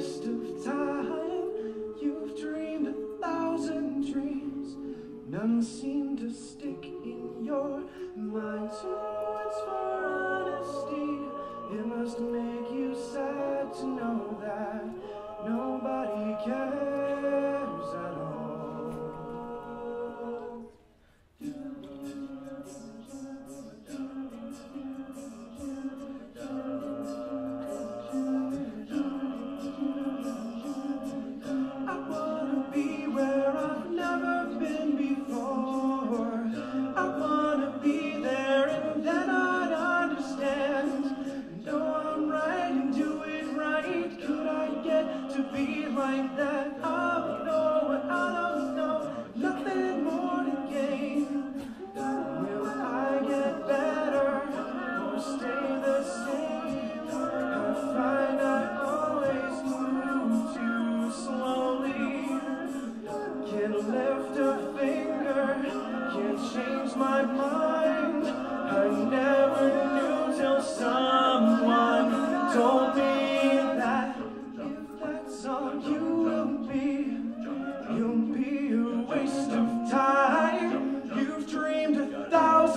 waste of time. You've dreamed a thousand dreams, none seem to stick in your mind. Words for honesty. It must make you sad to know that nobody cares. That? I know and I don't know. Nothing more to gain. Will I get better or stay the same? I find I always move too slowly. Can't lift a finger, can't change my mind.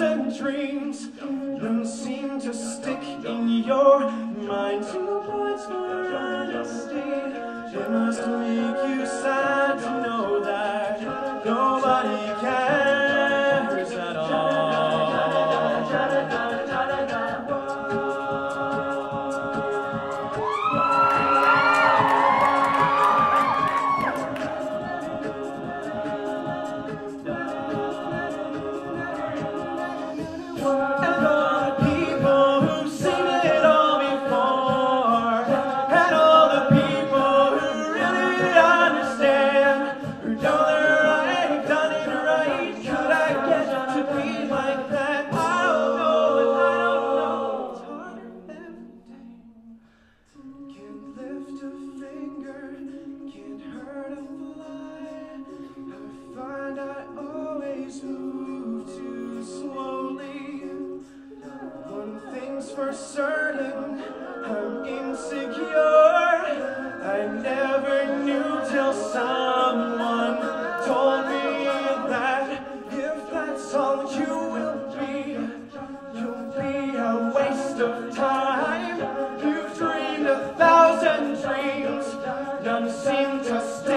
Thousand dreams, none seem to stick in your mind. Two points for honesty. It must make you sad I'm insecure. I never knew till someone told me that if that's all you will be, you'll be a waste of time. You've dreamed a thousand dreams, none seem to.